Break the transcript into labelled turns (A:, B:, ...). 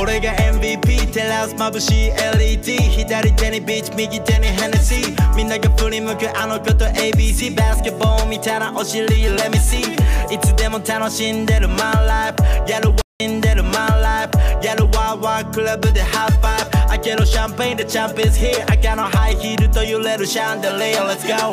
A: 俺が MVP 照らす眩しい LED 左手にビーチ右手にヘネシーみんなが振り向くあの子と ABC バスケボールみたいなお尻 Let me see いつでも楽しんでる My life やるわ死んでる My life やるわわクラブでハイファイブ開けろシャンペーンでチャンピオンズ here 赤のハイヒールと揺れるシャンデリア Let's go